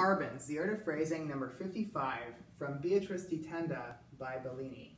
Harbins, The Art of Phrasing, number 55, from Beatrice di Tenda by Bellini.